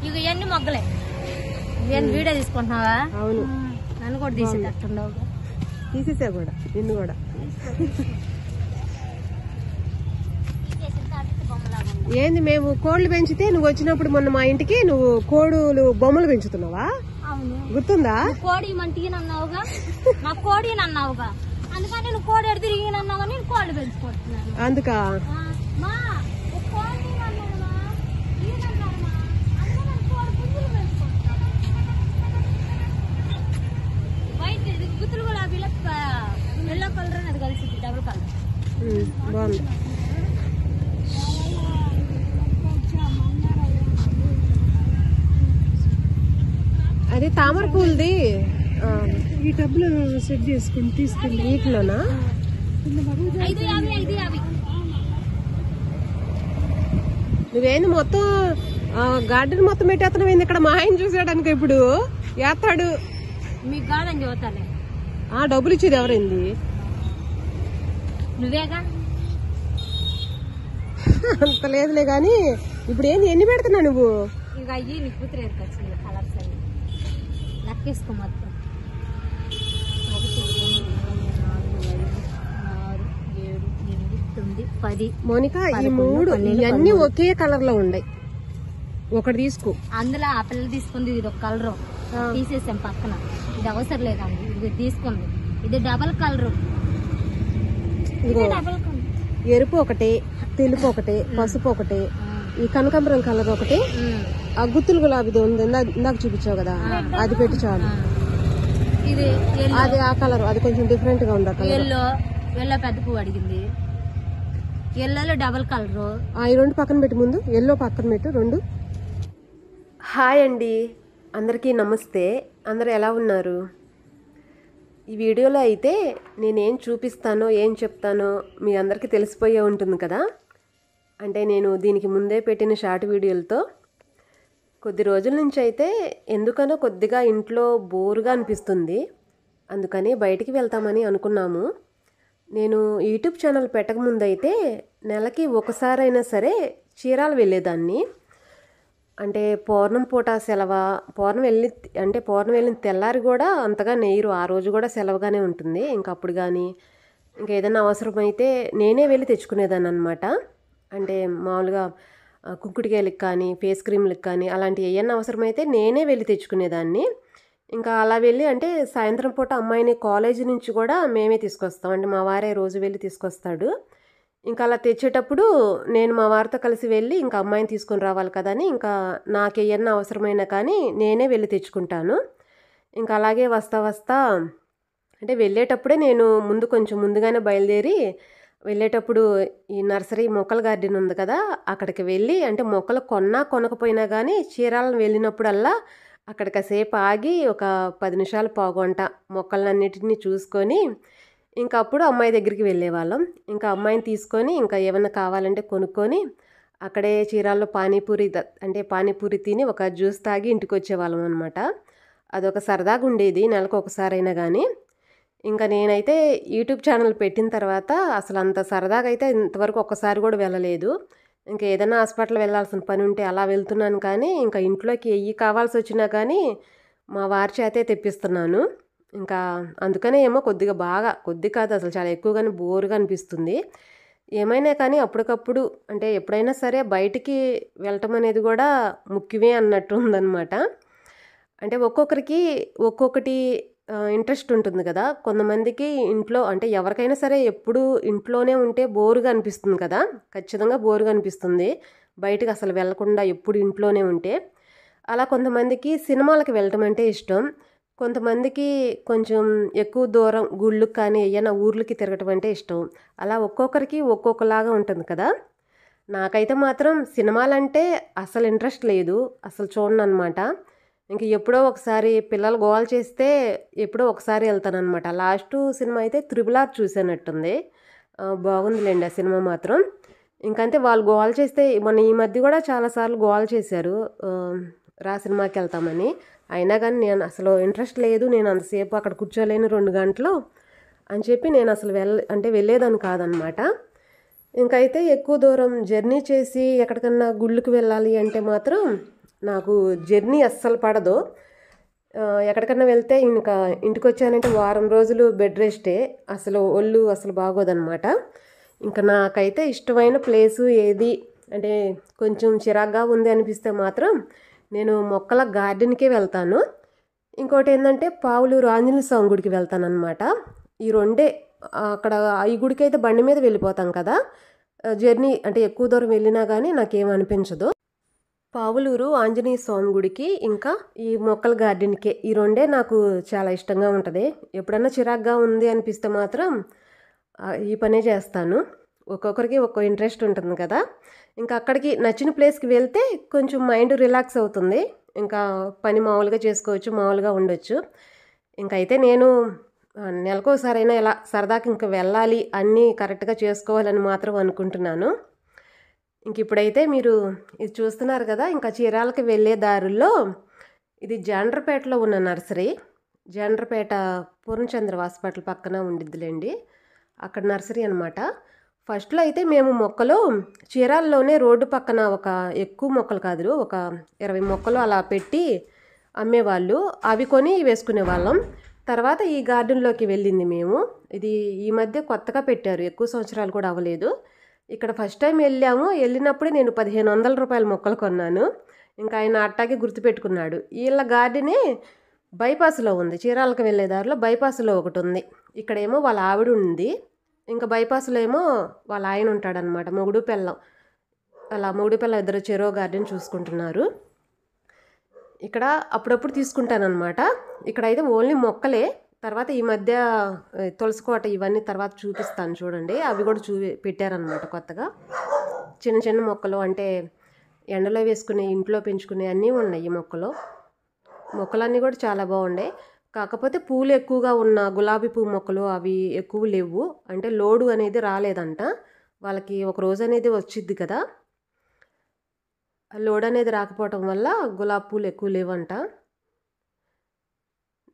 ఇక ఇవన్నీ మొగ్గలే. ఇవన్నీ వీడియో తీసుకుంటున్నావా? అవును. నన్ను కూడా తీసేటట్టుండవు తీసేసా కూడా నిన్ను కూడా. ఏంది మేము కోళ్ళు పెంచితే నువ్వు వచ్చినప్పుడు మొన్న మా ఇంటికి నువ్వు కోడులు బొమ్మలు పెంచుతున్నావా? గుర్తుందా? కోడి అన్నావుగా నా కోడి అన్నావుగా అందుకని కోడి తిరిగి అన్నావు నేను కోడి పెంచుకుంటున్నాను. అందుకా ఆ, మా ఒక కోడి అన్నాడమ్మా ఈయనన్నాడమ్మా అందుకే నేను కోడి పుంజులు పెంచుకుంటున్నాను వైట్ ఇది గుత్తులు కూడా అవి ఎల్లో కలర్ అది కలిసి డబుల్ కలర్ బాగుంది. అది తామర పూలది. ఈ టబ్లో సెట్ చేసుకుని తీసుకెళ్ళి వీటిలోనా? నువ్వేంది మొత్తం గార్డెన్ మొత్తం పెట్టేస్తున్నావు ఏంది? ఇక్కడ మా ఆయన చూసాడనుకో ఇప్పుడు. ఏస్తాడు మీకు కాదని ఆ డబ్బులు ఇచ్చేది ఎవరైంది? నువ్వేగా అంత లేదులే గాని ఇప్పుడు ఏంది ఎన్ని పెడుతున్నావు నువ్వు? ఇక అయ్యి నీ కూతురు ఎదుకొచ్చింది కలర్స్ అన్ని లెక్కేసుకో మొత్తం ఒకటి రెండు మూడు నాలుగు ఐదు ఆరు ఏడు ఎనిమిది తొమ్మిది పది మోనిక ఈ మూడు ఇవన్నీ ఒకే కలర్లో ఉన్నాయి ఒకటి తీసుకో. అందులో ఆ పిల్ల తీసుకుంది ఇది ఒక కలర్ తీసేసాం పక్కన. ఇది అవసరం లేదండి ఇది తీసుకుంది. ఇది డబల్ కలర్ ఇదిగో డబల్ కలర్ ఎరుపు ఒకటి తెలుపు ఒకటి పసుపు ఒకటి ఈ కనకాంబరం కలర్ ఒకటి. ఆ గుత్తులు గులాబీది ఉంది ఇందా- ఇందాక చూపించావు కదా అది పెట్టి చాలు. ఇది అది ఆ కలర్ అది కొంచెం డిఫరెంట్గా ఉంది ఎల్లో ఎల్లో పెద్ద పువ్వు అడిగింది. ఎల్లోలో డబల్ కలర్ ఈ రెండు పక్కన పెట్టి ముందు ఎల్లో పక్కన పెట్టు రెండు. హాయ్ అండి అందరికీ నమస్తే. అందరు ఎలా ఉన్నారు? ఈ వీడియోలో అయితే నేనేం చూపిస్తానో ఏం చెప్తానో మీ అందరికీ తెలిసిపోయే ఉంటుంది కదా. అంటే నేను దీనికి ముందే పెట్టిన షార్ట్ వీడియోలతో కొద్ది రోజుల నుంచి అయితే ఎందుకనో కొద్దిగా ఇంట్లో బోరుగా అనిపిస్తుంది. అందుకని బయటికి వెళ్తామని అనుకున్నాము. నేను యూట్యూబ్ ఛానల్ పెట్టకముందు అయితే నెలకి ఒకసారైనా సరే చీరాలు వెళ్ళేదాన్ని. అంటే పౌర్ణం పూట సెలవ పౌర్ణం వెళ్ళి అంటే పౌర్ణం వెళ్ళిన తెల్లారి కూడా అంతగా నెయ్యరు. ఆ రోజు కూడా సెలవుగానే ఉంటుంది. ఇంకా అప్పుడు కానీ ఇంకా ఏదైనా అవసరమైతే నేనే వెళ్ళి తెచ్చుకునేదాన్ని అనమాట అంటే మామూలుగా కుంకుడికాయలకు కానీ ఫేస్ క్రీమ్లకు కానీ అలాంటి ఏమన్నా అవసరమైతే నేనే వెళ్ళి తెచ్చుకునేదాన్ని. ఇంకా అలా వెళ్ళి అంటే సాయంత్రం పూట అమ్మాయిని కాలేజీ నుంచి కూడా మేమే తీసుకొస్తాం. అంటే మా వారే రోజు వెళ్ళి తీసుకొస్తాడు. ఇంకా అలా తెచ్చేటప్పుడు నేను మా వారితో కలిసి వెళ్ళి ఇంకా అమ్మాయిని తీసుకొని రావాలి కదా అని ఇంకా నాకు ఏమన్నా అవసరమైనా కానీ నేనే వెళ్ళి తెచ్చుకుంటాను. ఇంకా అలాగే వస్తా వస్తా అంటే వెళ్ళేటప్పుడే నేను ముందు కొంచెం ముందుగానే బయలుదేరి వెళ్ళేటప్పుడు ఈ నర్సరీ మొక్కల గార్డెన్ ఉంది కదా అక్కడికి వెళ్ళి అంటే మొక్కలు కొన్నా కొనకపోయినా కానీ చీరాలను వెళ్ళినప్పుడల్లా అక్కడ కాసేపు ఆగి ఒక పది నిమిషాలు పావుగంట మొక్కలన్నిటిని చూసుకొని ఇంకా అప్పుడు అమ్మాయి దగ్గరికి వెళ్ళేవాళ్ళం. ఇంకా అమ్మాయిని తీసుకొని ఇంకా ఏమైనా కావాలంటే కొనుక్కొని అక్కడే చీరాల్లో పానీపూరి అంటే పానీపూరి తిని ఒక జ్యూస్ తాగి ఇంటికి వచ్చేవాళ్ళం అనమాట అదొక సరదాగా ఉండేది నెలకు ఒకసారైనా కానీ ఇంకా నేనైతే యూట్యూబ్ ఛానల్ పెట్టిన తర్వాత అసలు అంత సరదాగా అయితే ఇంతవరకు ఒక్కసారి కూడా వెళ్ళలేదు. ఇంకా ఏదైనా హాస్పిటల్ వెళ్ళాల్సిన పని ఉంటే అలా వెళ్తున్నాను కానీ ఇంకా ఇంట్లోకి ఎయ్యి కావాల్సి వచ్చినా కానీ మా వారి చేతే తెప్పిస్తున్నాను. ఇంకా అందుకనే ఏమో కొద్దిగా బాగా కొద్ది కాదు అసలు చాలా ఎక్కువగానే బోరుగా అనిపిస్తుంది. ఏమైనా కానీ అప్పటికప్పుడు అంటే ఎప్పుడైనా సరే బయటికి వెళ్ళటం అనేది కూడా ముఖ్యమే అన్నట్టు ఉందన్నమాట. అంటే ఒక్కొక్కరికి ఒక్కొక్కటి ఇంట్రెస్ట్ ఉంటుంది కదా. కొంతమందికి ఇంట్లో అంటే ఎవరికైనా సరే ఎప్పుడు ఇంట్లోనే ఉంటే బోరుగా అనిపిస్తుంది కదా. ఖచ్చితంగా బోరుగా అనిపిస్తుంది. బయటకు అసలు వెళ్ళకుండా ఎప్పుడు ఇంట్లోనే ఉంటే. అలా కొంతమందికి సినిమాలకు వెళ్ళటం అంటే ఇష్టం. కొంతమందికి కొంచెం ఎక్కువ దూరం గుళ్ళకి కానీ ఏమైనా ఊర్లకి తిరగటం అంటే ఇష్టం. అలా ఒక్కొక్కరికి ఒక్కొక్కలాగా ఉంటుంది కదా. నాకైతే మాత్రం సినిమాలంటే అసలు ఇంట్రెస్ట్ లేదు. అసలు చూడను అనమాట ఇంక ఎప్పుడో ఒకసారి పిల్లలు గోల్ చేస్తే ఎప్పుడో ఒకసారి వెళ్తానమాట లాస్ట్ సినిమా అయితే త్రిబుల్ ఆర్ చూసానట్టుంది. బాగుందిలేండి ఆ సినిమా మాత్రం. ఇంకంతే వాళ్ళు గోల్ చేస్తే మొన్న ఈ మధ్య కూడా చాలాసార్లు గోల్ చేశారు. రా సినిమాకి వెళ్తామని. అయినా కానీ నేను అసలు ఇంట్రెస్ట్ లేదు నేను అంతసేపు అక్కడ కూర్చోలేను రెండు గంటలు అని చెప్పి నేను అసలు వెళ్ళ అంటే వెళ్ళేదాన్ని కాదనమాట. ఇంకైతే ఎక్కువ దూరం జర్నీ చేసి ఎక్కడికన్నా గుళ్ళకి వెళ్ళాలి అంటే మాత్రం నాకు జర్నీ అస్సలు పడదు. ఎక్కడికన్నా వెళ్తే ఇంకా ఇంటికి వచ్చానంటే వారం రోజులు బెడ్ రెస్టే అసలు ఒళ్ళు అసలు బాగోదన్నమాట ఇంకా నాకైతే ఇష్టమైన ప్లేసు ఏది అంటే కొంచెం చిరాగ్గా ఉంది అనిపిస్తే మాత్రం నేను మొక్కల గార్డెన్కే వెళ్తాను. ఇంకోటి ఏంటంటే పావులూరు ఆంజనేయ స్వామి గుడికి వెళ్తానన్నమాట. ఈ రెండే అక్కడ ఈ గుడికి అయితే బండి మీద వెళ్ళిపోతాం కదా. జర్నీ అంటే ఎక్కువ దూరం వెళ్ళినా కానీ నాకేం అనిపించదు. పావులూరు ఆంజనేయ స్వామి గుడికి ఇంకా ఈ మొక్కల గార్డెన్కే. ఈ రెండే నాకు చాలా ఇష్టంగా ఉంటుంది. ఎప్పుడన్నా చిరాగ్గా ఉంది అనిపిస్తే మాత్రం ఈ పనే చేస్తాను. ఒక్కొక్కరికి ఒక్కో ఇంట్రెస్ట్ ఉంటుంది కదా. ఇంకా అక్కడికి నచ్చిన ప్లేస్కి వెళ్తే కొంచెం మైండ్ రిలాక్స్ అవుతుంది. ఇంకా పని మామూలుగా చేసుకోవచ్చు మామూలుగా ఉండొచ్చు. ఇంకా అయితే నేను నెలకోసారైనా ఇలా సరదాకి ఇంకా వెళ్ళాలి అన్నీ కరెక్ట్గా చేసుకోవాలని మాత్రం అనుకుంటున్నాను. ఇంక ఇప్పుడైతే మీరు ఇది చూస్తున్నారు కదా ఇంకా చీరాలకి వెళ్ళే దారుల్లో ఇది జాండ్రపేటలో ఉన్న నర్సరీ. జాండ్రపేట పూర్ణచంద్ర హాస్పిటల్ పక్కన ఉండిద్దిలేండి. అక్కడ నర్సరీ అనమాట ఫస్ట్లో అయితే మేము మొక్కలు చీరాల్లోనే రోడ్డు పక్కన ఒక ఎక్కువ మొక్కలు కాదు ఒక ఇరవై మొక్కలు అలా పెట్టి అమ్మేవాళ్ళు. అవి కొని వేసుకునే వాళ్ళం. తర్వాత ఈ గార్డెన్లోకి వెళ్ళింది మేము. ఇది ఈ మధ్య కొత్తగా పెట్టారు. ఎక్కువ సంవత్సరాలు కూడా అవ్వలేదు. ఇక్కడ ఫస్ట్ టైం వెళ్ళాము. వెళ్ళినప్పుడే నేను పదిహేను వందల రూపాయల మొక్కలు కొన్నాను. ఇంకా ఆయన అట్టాగే గుర్తుపెట్టుకున్నాడు. వీళ్ళ గార్డెనే బైపాస్లో ఉంది. చీరాలకు వెళ్ళే దారిలో బైపాస్లో ఒకటి ఉంది. ఇక్కడేమో వాళ్ళ ఆవిడ ఉంది. ఇంకా బైపాస్లో ఏమో వాళ్ళ ఆయన ఉంటాడనమాట మొగుడు పిల్లం అలా మొగుడు పిల్లం ఇద్దరు చెరో గార్డెన్ చూసుకుంటున్నారు. ఇక్కడ అప్పుడప్పుడు తీసుకుంటానన్నమాట ఇక్కడ అయితే ఓన్లీ మొక్కలే. తర్వాత ఈ మధ్య ఆ, తులసి కోట ఇవన్నీ తర్వాత చూపిస్తాను చూడండి. అవి కూడా చూ పెట్టారనమాట కొత్తగా. చిన్న చిన్న మొక్కలు అంటే ఎండలో వేసుకునే ఇంట్లో పెంచుకునే అన్నీ ఉన్నాయి ఈ మొక్కలు. మొక్కలన్నీ కూడా చాలా బాగున్నాయి కాకపోతే పూలు ఎక్కువగా ఉన్న గులాబీ పువ్వు మొక్కలు అవి ఎక్కువ లేవు. అంటే లోడు అనేది రాలేదంట. వాళ్ళకి ఒక రోజు అనేది వచ్చిద్ది కదా. ఆ లోడ్ అనేది రాకపోవటం వల్ల గులాబీ పూలు ఎక్కువ లేవంట.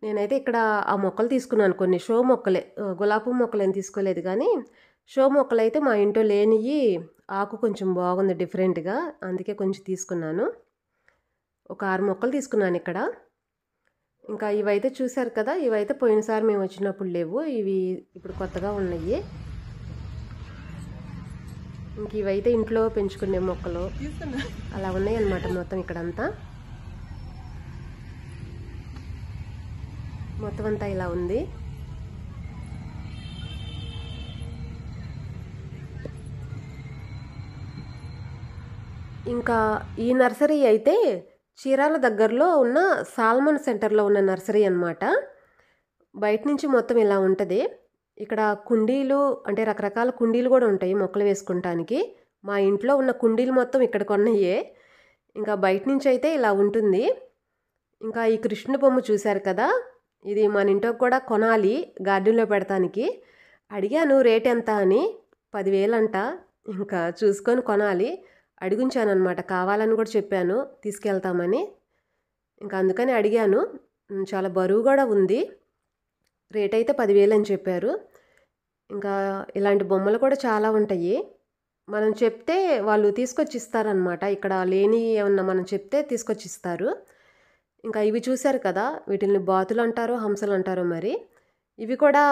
నేనైతే ఇక్కడ ఆ మొక్కలు తీసుకున్నాను కొన్ని. షో మొక్కలే. గులాబీ పువ్వు మొక్కలు ఏం తీసుకోలేదు కానీ షో మొక్కలు అయితే మా ఇంట్లో లేనివి ఆకు కొంచెం బాగుంది డిఫరెంట్గా. అందుకే కొంచెం తీసుకున్నాను. ఒక ఆరు మొక్కలు తీసుకున్నాను ఇక్కడ. ఇంకా ఇవైతే చూశారు కదా ఇవైతే పోయినసారి మేము వచ్చినప్పుడు లేవు. ఇవి ఇప్పుడు కొత్తగా ఉన్నాయి. ఇంక ఇవైతే ఇంట్లో పెంచుకునే మొక్కలు అలా ఉన్నాయి అన్నమాట మొత్తం ఇక్కడంతా. మొత్తం అంతా ఇలా ఉంది. ఇంకా ఈ నర్సరీ అయితే చీరాల దగ్గరలో ఉన్న సాల్మన్ సెంటర్లో ఉన్న నర్సరీ అనమాట బయట నుంచి మొత్తం ఇలా ఉంటుంది. ఇక్కడ కుండీలు అంటే రకరకాల కుండీలు కూడా ఉంటాయి మొక్కలు వేసుకుంటానికి. మా ఇంట్లో ఉన్న కుండీలు మొత్తం ఇక్కడ కొన్నయ్యే. ఇంకా బయట నుంచి అయితే ఇలా ఉంటుంది. ఇంకా ఈ కృష్ణ బొమ్మ చూశారు కదా? ఇది మన ఇంట్లో కూడా కొనాలి గార్డెన్లో పెడతానికి. అడిగాను రేట్ ఎంత? అని. పదివేలంట. ఇంకా చూసుకొని కొనాలి. అడిగించానమాట కావాలని కూడా చెప్పాను తీసుకెళ్తామని. ఇంకా అందుకని అడిగాను. చాలా బరువు కూడా ఉంది. రేట్ అయితే పదివేలు అని చెప్పారు. ఇంకా ఇలాంటి బొమ్మలు కూడా చాలా ఉంటాయి. మనం చెప్తే వాళ్ళు తీసుకొచ్చి ఇస్తారనమాట ఇక్కడ లేని ఏమన్నా మనం చెప్తే తీసుకొచ్చి ఇస్తారు ఇంకా ఇవి చూశారు కదా వీటిని బాతులు అంటారో హంసలు అంటారో మరి. ఇవి కూడా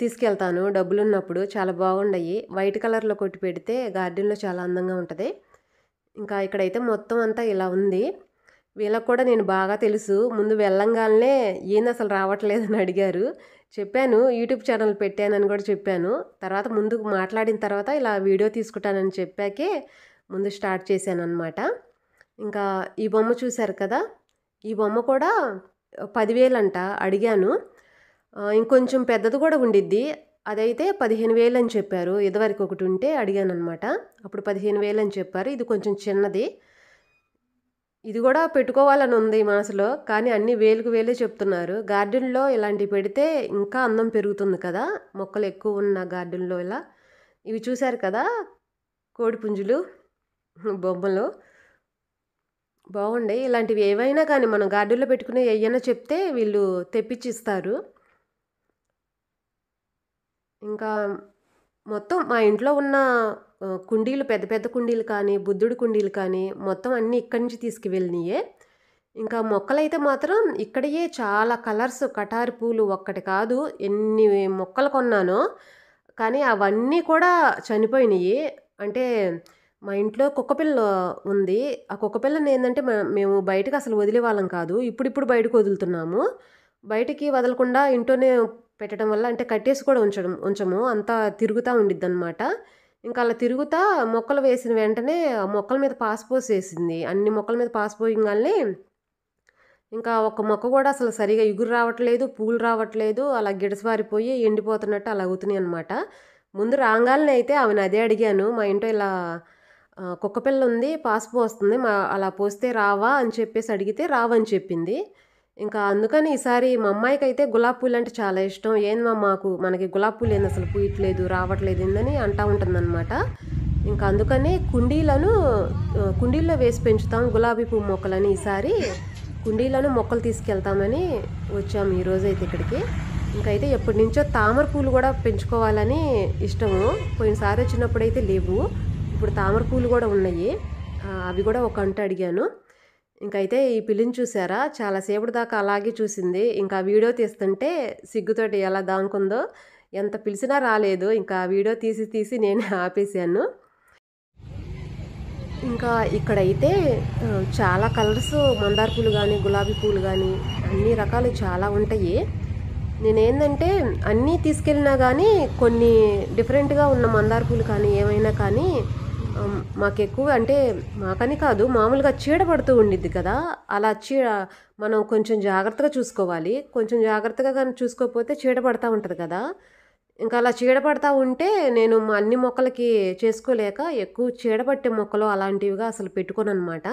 తీసుకెళ్తాను డబ్బులు ఉన్నప్పుడు చాలా బాగుండయి. వైట్ కలర్లో కొట్టి పెడితే గార్డెన్లో చాలా అందంగా ఉంటుంది. ఇంకా ఇక్కడైతే మొత్తం అంతా ఇలా ఉంది. వీళ్ళకి కూడా నేను బాగా తెలుసు. ముందు వెళ్ళంగానే ఏంది అసలు రావట్లేదని అడిగారు. చెప్పాను యూట్యూబ్ ఛానల్ పెట్టానని కూడా చెప్పాను. తర్వాత ముందు మాట్లాడిన తర్వాత ఇలా వీడియో తీసుకుంటానని చెప్పాకే ముందు స్టార్ట్ చేశాను అనమాట ఇంకా ఈ బొమ్మ చూశారు కదా? ఈ బొమ్మ కూడా పదివేలంట అడిగాను. ఇంకొంచెం పెద్దది కూడా ఉండిద్ది. అదైతే పదిహేను వేలు అని చెప్పారు. ఇదివరకు ఒకటి ఉంటే అడిగాను అనమాట అప్పుడు పదిహేను వేలు అని చెప్పారు. ఇది కొంచెం చిన్నది. ఇది కూడా పెట్టుకోవాలని ఉంది మనసులో. కానీ అన్ని వేలకు వేలే చెప్తున్నారు. గార్డెన్లో ఇలాంటివి పెడితే ఇంకా అందం పెరుగుతుంది కదా. మొక్కలు ఎక్కువ ఉన్న గార్డెన్లో ఇలా. ఇవి చూశారు కదా? కోడి పుంజులు బొమ్మలు. బాగుండే. ఇలాంటివి ఏవైనా కానీ మనం గార్డెన్లో పెట్టుకునే ఏవైనా చెప్తే వీళ్ళు తెప్పించి ఇస్తారు ఇంకా మొత్తం మా ఇంట్లో ఉన్న కుండీలు పెద్ద పెద్ద కుండీలు కానీ బుద్ధుడి కుండీలు కానీ మొత్తం అన్నీ ఇక్కడి నుంచి తీసుకువెళ్ళినాయే. ఇంకా మొక్కలైతే మాత్రం ఇక్కడయే చాలా కలర్స్ కటారి పూలు ఒక్కటి కాదు ఎన్ని మొక్కలు కొన్నానో కానీ అవన్నీ కూడా చనిపోయినాయి. అంటే మా ఇంట్లో కుక్కపిల్ల ఉంది. ఆ కుక్కపిల్లని ఏంటంటే మేము బయటకు అసలు వదిలే వాళ్ళం కాదు. ఇప్పుడిప్పుడు బయటకు వదులుతున్నాము. బయటికి వదలకుండా ఇంట్లోనే పెట్టడం వల్ల అంటే కట్టేసి కూడా ఉంచడం ఉంచము. అంతా తిరుగుతూ ఉండిద్ది అనమాట ఇంకా అలా తిరుగుతా మొక్కలు వేసిన వెంటనే ఆ మొక్కల మీద పాసిపోసేసింది అన్ని మొక్కల మీద పాసిపోయింగానే ఇంకా ఒక మొక్క కూడా అసలు సరిగా ఇగురు రావట్లేదు పూలు రావట్లేదు. అలా గిడసవారిపోయి ఎండిపోతున్నట్టు అలా అవుతున్నాయి అనమాట ముందు రాగాలని అయితే ఆమెను అదే అడిగాను. మా ఇంట్లో ఇలా కుక్కపిల్ల ఉంది పాసిపో వస్తుంది. మా అలా పోస్తే రావా అని చెప్పేసి అడిగితే రావని చెప్పింది. ఇంకా అందుకని ఈసారి మా అమ్మాయికి అయితే గులాబీ పూలు అంటే చాలా ఇష్టం. ఏందమ్మా మాకు మనకి గులాబీ పూలు ఏంది అసలు పూయట్లేదు రావట్లేదు ఏందని అంటూ ఉంటుందన్నమాట. ఇంకా అందుకని కుండీలను కుండీల్లో వేసి పెంచుతాం గులాబీ పువ్వు మొక్కలని ఈసారి. కుండీలను మొక్కలు తీసుకెళ్తామని వచ్చాము ఈరోజు అయితే ఇక్కడికి. ఇంకైతే ఎప్పటి నుంచో తామర పూలు కూడా పెంచుకోవాలని ఇష్టము. పోయినసారి వచ్చినప్పుడు అయితే లేవు. ఇప్పుడు తామర పూలు కూడా ఉన్నాయి. అవి కూడా ఒక అంట అడిగాను. ఇంకైతే ఈ పిల్లిని చూసారా? చాలాసేపటి దాకా అలాగే చూసింది. ఇంకా వీడియో తీస్తుంటే సిగ్గుతోటి ఎలా దాంకుందో ఎంత పిలిచినా రాలేదు. ఇంకా వీడియో తీసి తీసి నేనే ఆపేసాను ఇంకా ఇక్కడైతే చాలా కలర్స్ మందార పూలు కానీ గులాబీ పూలు కానీ అన్ని రకాలు చాలా ఉంటాయి. నేనేందంటే అన్నీ తీసుకెళ్ళినా కానీ కొన్ని డిఫరెంట్గా ఉన్న మందార పూలు కానీ ఏమైనా కానీ మాకు ఎక్కువ అంటే మాకని కాదు మామూలుగా చీడ పడుతూ ఉండిద్ది కదా. అలా చీడ మనం కొంచెం జాగ్రత్తగా చూసుకోవాలి. కొంచెం జాగ్రత్తగా కానీ చూసుకోకపోతే చీడ పడుతూ ఉంటుంది కదా. ఇంకా అలా చీడపడతా ఉంటే నేను మా అన్ని మొక్కలకి చేసుకోలేక ఎక్కువ చీడపట్టే మొక్కలు అలాంటివిగా అసలు పెట్టుకోను అనమాట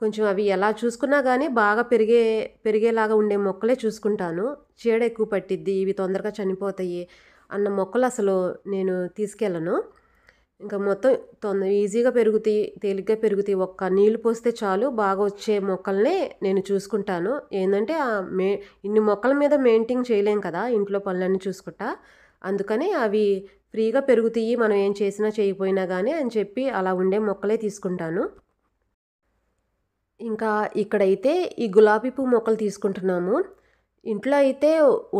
కొంచెం అవి ఎలా చూసుకున్నా కానీ బాగా పెరిగే పెరిగేలాగా ఉండే మొక్కలే చూసుకుంటాను. చీడ ఎక్కువ పట్టిద్ది ఇవి తొందరగా చనిపోతాయి అన్న మొక్కలు అసలు నేను తీసుకెళ్ళను. ఇంకా మొత్తం తొందర ఈజీగా పెరుగుతాయి తేలిగ్గా పెరుగుతాయి ఒక్క నీళ్ళు పోస్తే చాలు బాగా వచ్చే మొక్కల్నే నేను చూసుకుంటాను. ఏంటంటే ఆ మే ఇన్ని మొక్కల మీద మెయింటైన్ చేయలేం కదా ఇంట్లో పనులన్నీ చూసుకుంటా. అందుకని అవి ఫ్రీగా పెరుగుతాయి మనం ఏం చేసినా చేయకపోయినా కానీ అని చెప్పి అలా ఉండే మొక్కలే తీసుకుంటాను. ఇంకా ఇక్కడైతే ఈ గులాబీ పువ్వు మొక్కలు తీసుకుంటున్నాము. ఇంట్లో అయితే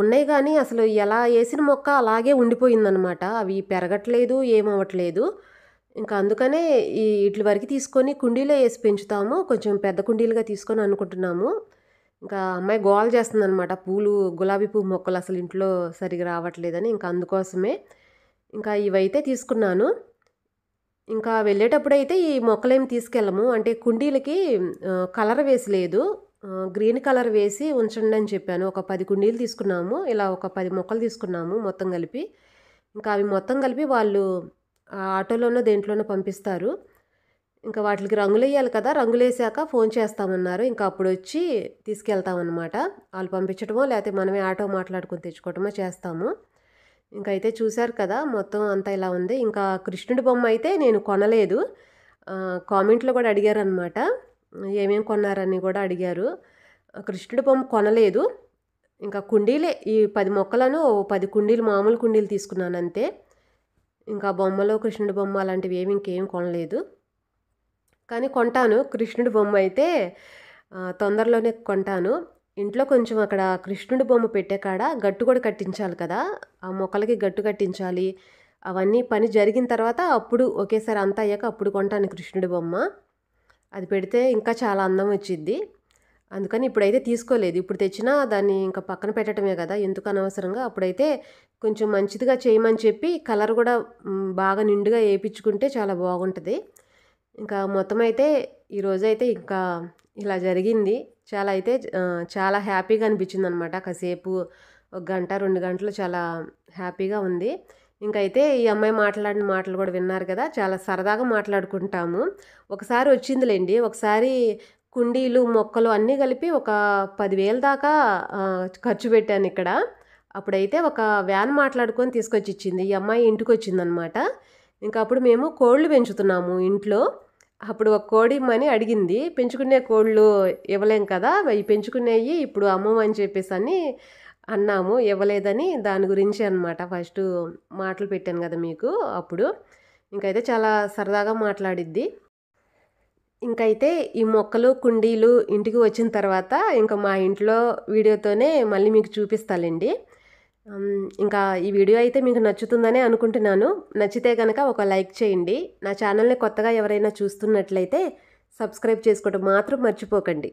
ఉన్నాయి కానీ అసలు ఎలా వేసిన మొక్క అలాగే ఉండిపోయిందనమాట. అవి పెరగట్లేదు ఏమవ్వట్లేదు. ఇంకా అందుకనే ఈ ఇట్ల వరకు తీసుకొని కుండీలో వేసి పెంచుతాము. కొంచెం పెద్ద కుండీలుగా తీసుకొని అనుకుంటున్నాము. ఇంకా అమ్మాయి గోల చేస్తుందనమాట. పూలు గులాబీ పువ్వు మొక్కలు అసలు ఇంట్లో సరిగా రావట్లేదని ఇంకా అందుకోసమే ఇంకా ఇవైతే తీసుకున్నాను. ఇంకా వెళ్ళేటప్పుడు అయితే ఈ మొక్కలేమి తీసుకెళ్ళము. అంటే కుండీలకి కలర్ వేసి లేదు. గ్రీన్ కలర్ వేసి ఉంచండి అని చెప్పాను. ఒక పది కుండీలు తీసుకున్నాము. ఇలా ఒక పది మొక్కలు తీసుకున్నాము మొత్తం కలిపి. ఇంకా అవి మొత్తం కలిపి వాళ్ళు ఆటోలోనో దేంట్లోనో పంపిస్తారు. ఇంకా వాటికి రంగులు వేయాలి కదా. రంగులు వేసాక ఫోన్ చేస్తామన్నారు. ఇంకా అప్పుడు వచ్చి తీసుకెళ్తామన్నమాట. వాళ్ళు పంపించడమో లేకపోతే మనమే ఆటో మాట్లాడుకొని తెచ్చుకోవటమో చేస్తాము. ఇంకా అయితే చూశారు కదా మొత్తం అంతా ఇలా ఉంది. ఇంకా కృష్ణుడి బొమ్మ అయితే నేను కొనలేదు. కామెంట్లో కూడా అడిగారు ఏమేమి ఏమేం కొన్నారని కూడా అడిగారు. కృష్ణుడి బొమ్మ కొనలేదు. ఇంకా కుండీలే ఈ పది మొక్కలను పది కుండీలు మామూలు కుండీలు తీసుకున్నాను అంతే. ఇంకా బొమ్మలో కృష్ణుడి బొమ్మ అలాంటివి ఏమి ఇంకేం కొనలేదు. కానీ కొంటాను. కృష్ణుడి బొమ్మ అయితే తొందరలోనే కొంటాను. ఇంట్లో కొంచెం అక్కడ కృష్ణుడి బొమ్మ పెట్టే కాడ గట్టు కూడా కట్టించాలి కదా. ఆ మొక్కలకి గట్టు కట్టించాలి. అవన్నీ పని జరిగిన తర్వాత అప్పుడు ఒకేసారి అంతా అయ్యాక అప్పుడు కొంటాను కృష్ణుడి బొమ్మ. అది పెడితే ఇంకా చాలా అందం వచ్చిద్ది. అందుకని ఇప్పుడైతే తీసుకోలేదు. ఇప్పుడు తెచ్చినా దాన్ని ఇంకా పక్కన పెట్టడమే కదా. ఎందుకు అనవసరంగా? అప్పుడైతే కొంచెం మంచిదిగా చేయమని చెప్పి కలర్ కూడా బాగా నిండుగా వేయించుకుంటే చాలా బాగుంటుంది. ఇంకా మొత్తం అయితే ఈరోజు అయితే ఇంకా ఇలా జరిగింది. చాలా అయితే చాలా హ్యాపీగా అనిపించింది అనమాట కాసేపు ఒక గంట రెండు గంటలు చాలా హ్యాపీగా ఉంది. ఇంకైతే ఈ అమ్మాయి మాట్లాడిన మాటలు కూడా విన్నారు కదా చాలా సరదాగా మాట్లాడుకుంటాము. ఒకసారి వచ్చిందిలేండి ఒకసారి కుండీలు మొక్కలు అన్నీ కలిపి ఒక పదివేల దాకా ఖర్చు పెట్టాను ఇక్కడ. అప్పుడైతే ఒక వ్యాన్ మాట్లాడుకొని తీసుకొచ్చి ఇచ్చింది ఈ అమ్మాయి ఇంటికి వచ్చిందనమాట ఇంకా అప్పుడు మేము కోళ్ళు పెంచుతున్నాము ఇంట్లో. అప్పుడు ఒక కోడి ఇమ్మని అడిగింది పెంచుకునే కోళ్ళు ఇవ్వలేం కదా అవి పెంచుకునేవి ఇప్పుడు అమ్మమని చెప్పేసి అని అన్నాము. ఇవ్వలేదని దాని గురించి అనమాట ఫస్ట్ మాటలు పెట్టాను కదా మీకు అప్పుడు. ఇంకైతే చాలా సరదాగా మాట్లాడిద్ది. ఇంకైతే ఈ మొక్కలు కుండీలు ఇంటికి వచ్చిన తర్వాత ఇంకా మా ఇంట్లో వీడియోతోనే మళ్ళీ మీకు చూపిస్తానండి ఇంకా ఈ వీడియో అయితే మీకు నచ్చుతుందని అనుకుంటున్నాను. నచ్చితే కనుక ఒక లైక్ చేయండి. నా ఛానల్ని కొత్తగా ఎవరైనా చూస్తున్నట్లయితే సబ్స్క్రైబ్ చేసుకోవడం మాత్రం మర్చిపోకండి.